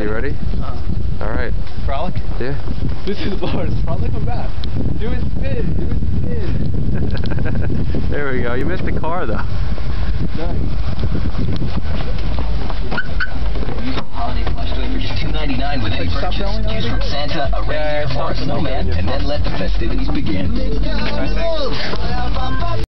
You ready? Uh, All right. frolic? Yeah. This is Lars. Frolic, come back. Do a spin. Do a spin. there we go. You missed the car though. Nice. Use holiday plush for just $2.99 with any Like, purchase. Choose from? Santa, a reindeer, yeah, or a snowman, and then let the festivities begin.